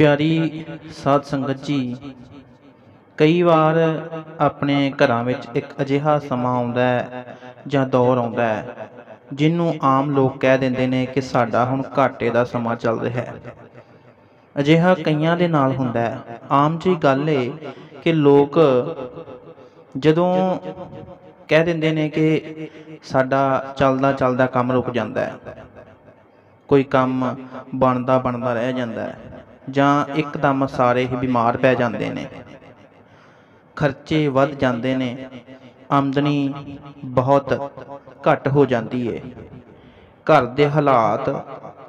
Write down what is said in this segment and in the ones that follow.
ਪਿਆਰੀ ਸਾਧ ਸੰਗਤ ਜੀ, ਕਈ ਵਾਰ ਆਪਣੇ ਘਰਾਂ ਵਿੱਚ ਇੱਕ ਅਜਿਹਾ ਸਮਾਂ ਆਉਂਦਾ ਹੈ ਜਾਂ ਦੌਰ ਆਉਂਦਾ ਹੈ, ਜਿਹਨੂੰ ਆਮ ਲੋਕ ਕਹਿ ਦਿੰਦੇ ਨੇ ਕਿ ਸਾਡਾ ਹੁਣ ਘਾਟੇ ਦਾ ਸਮਾਂ ਚੱਲ ਰਿਹਾ ਹੈ। ਅਜਿਹਾ ਕਈਆਂ ਦੇ ਨਾਲ ਹੁੰਦਾ ਹੈ। ਆਮ ਜੀ ਗੱਲ ਏ ਕਿ ਲੋਕ ਜਦੋਂ ਕਹਿ ਦਿੰਦੇ ਨੇ ਕਿ ਸਾਡਾ ਚੱਲਦਾ ਚੱਲਦਾ ਕੰਮ ਰੁਕ ਜਾਂਦਾ ਹੈ, ਕੋਈ ਕੰਮ ਬਣਦਾ ਬਣਦਾ ਰਹਿ ਜਾਂਦਾ ਹੈ। ਜਾਂ ਇੱਕਦਮ ਸਾਰੇ ਹੀ ਬਿਮਾਰ ਪੈ ਜਾਂਦੇ ਨੇ। ਖਰਚੇ ਵੱਧ ਜਾਂਦੇ ਨੇ। ਆਮਦਨੀ ਬਹੁਤ ਘੱਟ ਹੋ ਜਾਂਦੀ ਏ। ਘਰ ਦੇ ਹਾਲਾਤ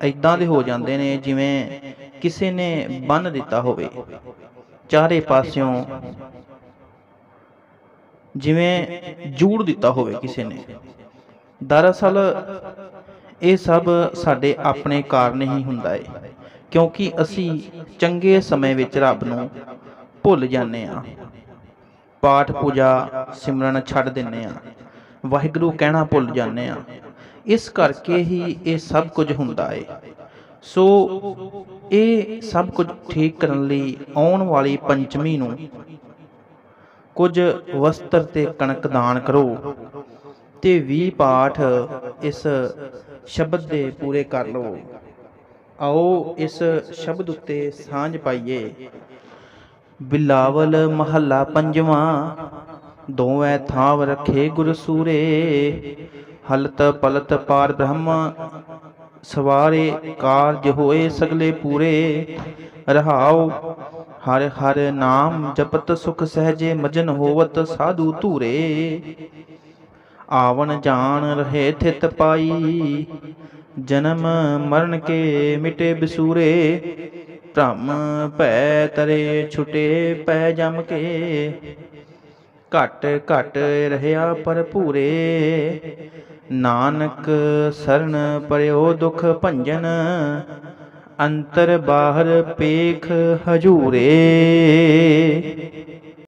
ਇਦਾਂ ਦੇ ਹੋ ਜਾਂਦੇ ਨੇ ਜਿਵੇਂ ਕਿਸੇ ਨੇ ਬੰਨ ਦਿੱਤਾ ਹੋਵੇ। ਚਾਰੇ ਪਾਸਿਓਂ ਜਿਵੇਂ ਜੂੜ ਦਿੱਤਾ ਹੋਵੇ ਕਿਸੇ ਨੇ। ਦਰਅਸਲ ਇਹ ਸਭ ਸਾਡੇ ਆਪਣੇ ਕਾਰਨ ਹੀ ਹੁੰਦਾ ਏ। ਕਿਉਂਕਿ ਅਸੀਂ ਚੰਗੇ ਸਮੇਂ ਵਿੱਚ ਰੱਬ ਨੂੰ ਭੁੱਲ ਜਾਂਦੇ ਆ ਪਾਠ ਪੂਜਾ ਸਿਮਰਨ ਛੱਡ ਦਿੰਨੇ ਆ ਵਾਹਿਗੁਰੂ ਕਹਿਣਾ ਭੁੱਲ ਜਾਂਦੇ ਆ ਇਸ ਕਰਕੇ ਹੀ ਇਹ ਸਭ ਕੁਝ ਹੁੰਦਾ ਏ। ਸੋ ਇਹ ਸਭ ਕੁਝ ਠੀਕ ਕਰਨ ਲਈ ਆਉਣ ਵਾਲੀ ਪੰਚਮੀ ਨੂੰ ਕੁਝ ਵਸਤਰ ਤੇ ਕਣਕ ਦਾਨ ਕਰੋ ਤੇ 20 ਪਾਠ ਇਸ ਸ਼ਬਦ ਦੇ ਪੂਰੇ ਕਰ ਲਓ ਆਓ ਇਸ ਸ਼ਬਦ ਉੱਤੇ ਸਾਂਝ ਪਾਈਏ। ਬਿਲਾਵਲ ਮਹੱਲਾ ਪੰਜਵਾਂ, ਦੋਵੇਂ ਥਾਵ ਰਖੇ ਗੁਰ ਹਲਤ ਪਲਤ ਪਾਰ ਬ੍ਰਹਮ, ਸਵਾਰੇ ਕਾਰਜ ਹੋਏ ਸਗਲੇ ਪੂਰੇ। ਰਹਾਉ ਹਰ ਹਰ ਨਾਮ ਜਪਤ ਸੁਖ ਸਹਜੇ ਮਜਨ ਹੋਵਤ ਸਾਧੂ ਧੂਰੇ। ਆਵਣ ਜਾਣ ਰਹੇ ਥਿਤ ਪਾਈ ਜਨਮ ਮਰਨ ਕੇ ਮਿਟੇ ਬਸੂਰੇ, ਭ੍ਰਮ ਭੈ ਤਰੇ ਛੁਟੇ ਪੈ ਜਮ ਕੇ। ਘਟ ਘਟ ਰਹਾ ਭਰਪੂਰੇ, ਨਾਨਕ ਸਰਨ ਪਰਿਓ ਦੁਖ ਭੰਜਨ, ਅੰਤਰ ਬਾਹਰ ਪੇਖ ਹਜੂਰੇ।